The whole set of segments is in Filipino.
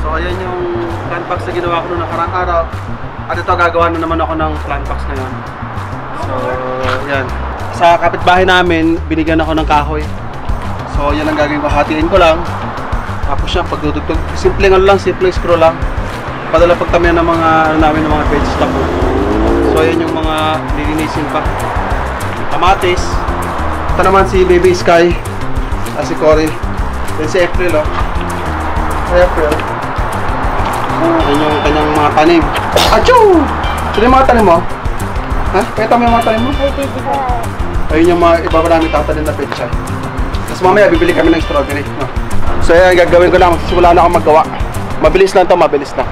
So ayan yung plant box na ginawa ko noong nakarang araw. At ito gagawa na naman ako ng plant box ngayon. So yan. Sa kapitbahay namin, binigyan ako ng kahoy. So yan ang gagawin ko. Hatiin ko lang. Tapos siya pagdudugtog. Simple ano lang, simple screw lang. Padala pagtamihan ng mga ano namin ng mga veg stock. So ayan yung mga lilinisin pa. Kamatis. Ito naman si Baby Sky. Ah, si Cory. Then si April oh. April. Ayan yung kanyang mga tanim. Achoo! Sino yung mga tanim mo? Ha? Peta mo yung mga tanim mo? Ayun yung mga iba pa namin tatanim na petsa. Tapos mamaya bibili kami ng strawberry. No? So ayan, gagawin ko na. Magsisimula na ako maggawa. Mabilis lang to, mabilis lang.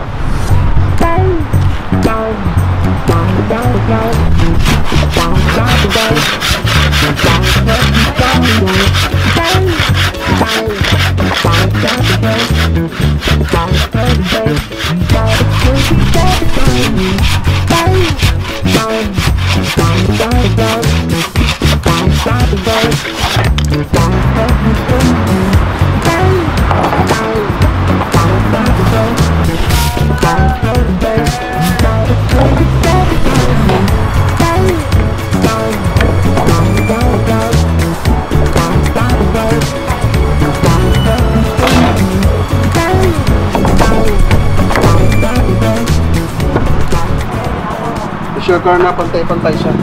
Sure car na pantay-pantay siya.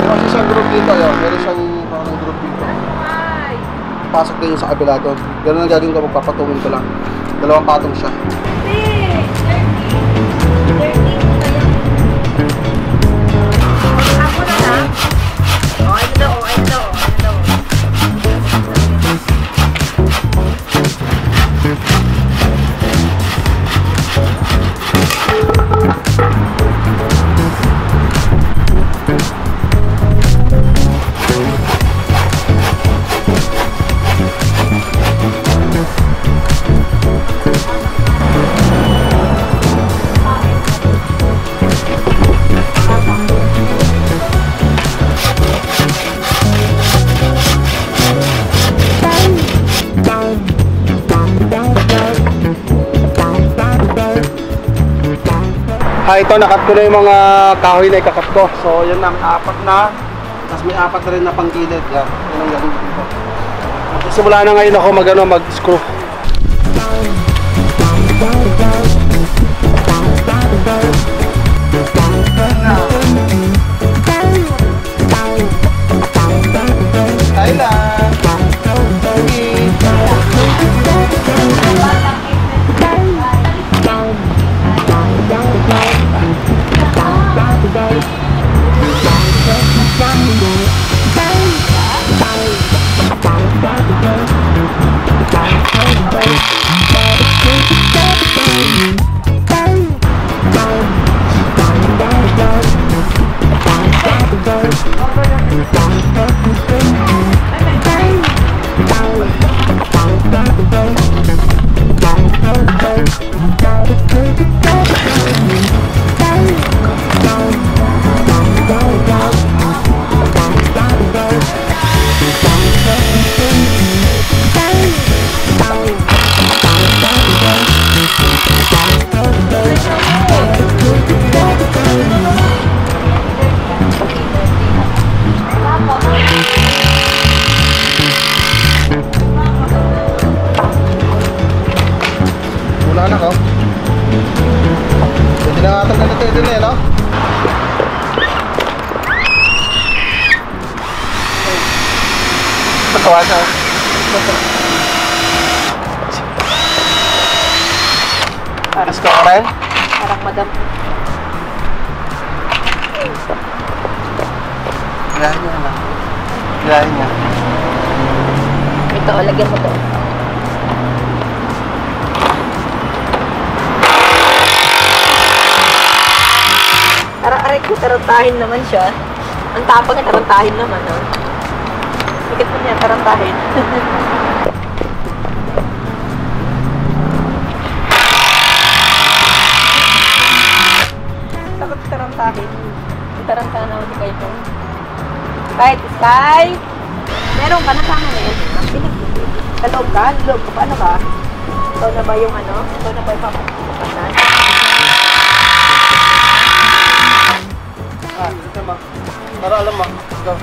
Kasi isang group dito, yun. Meron siyang parang group dito. Pasok din yung sa kabila doon. Ganun ang gagawin ko, magpapatungin ko lang. Dalawang patong siya. Ah, ito, nakat ko na yung mga kahoy na ikakat ko. So, yan na, may apat na. Tapos may apat na rin na panggilid. Yan, yan ang gagawin. At simula na ngayon ako mag, ano, mag-screw. Wala na ko. Pwede na atang na natin din eh, no? Patawa siya. Aras ka ka rin? Parang madam. Gayahin niya na. Gayahin niya. Ito, lagyan mo to. Tarantahin naman siya. Ang tapang niya, tarantahin naman, oh. Ikit mo niya, tarantahin. Takot tarantahin. Tarantahan naman si kayo. Kahit Sky, meron ka na na yan. Ang pinag- Sa loob ka? Sa loob ka? Paano ka? Ito na ba yung ano? Ito na ba yung papapasan? Para alam ma. Go.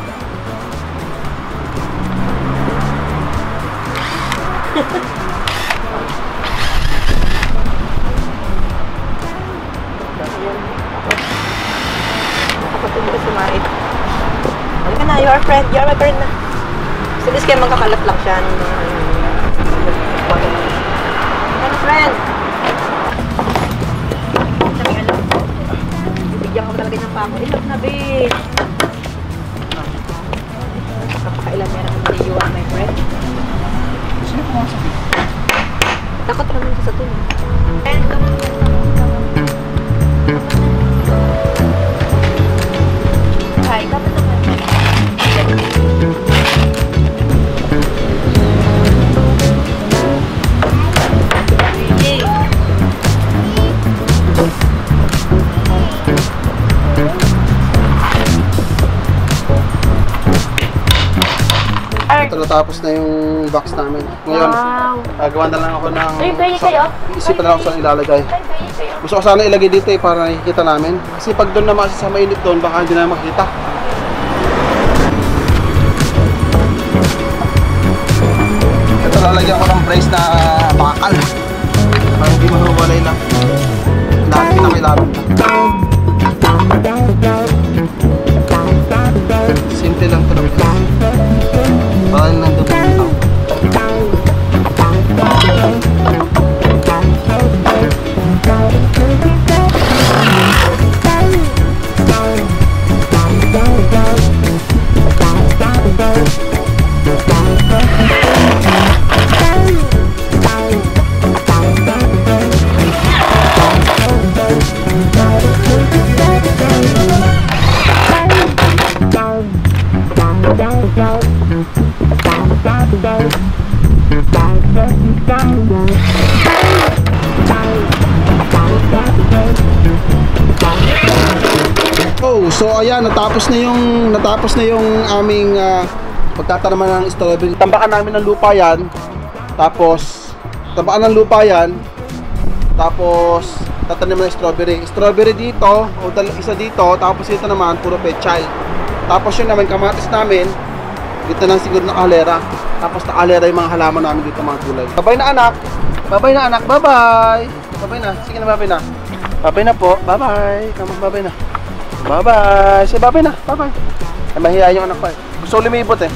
Nakapatulog ka sumarit. Halika a friend. You're my friend na. So, this kaya magkakalat lang siya ano. Ano, Takot naman ka sa on. Hi, dapat naman. Ito natapos na yung box namin. Ngayon, Wow. gagawa na lang ako ng... Ay, pwede kayo? Isipan na lang ako saan ilalagay. Gusto ko sana ilagay dito eh para nakikita namin. Kasi pag doon naman sa mainit doon, baka hindi na makita. Ito lalagyan ko ng brace na bakal. So ayan, natapos na yung natapos na yung aming uh, pagtatanaman ng strawberry. Tambakan namin ng lupa 'yan. Tapos tambakan ng lupa 'yan. Tapos tatanim ng strawberry. Strawberry dito, o isa dito, tapos ito naman puro pechay. Tapos yun naman kamatis namin, dito lang siguro na kalera. Tapos na kalera yung mga halaman namin dito mga gulay. Babay na anak. Babay na anak. Bye-bye. Babay na. Sige na babay na. Babay na po. Bye-bye. On, babay na. Bye-bye. Say bye-bye na. Bye-bye. Ay, mahiya yung anak ko eh. Gusto ko lumibot eh.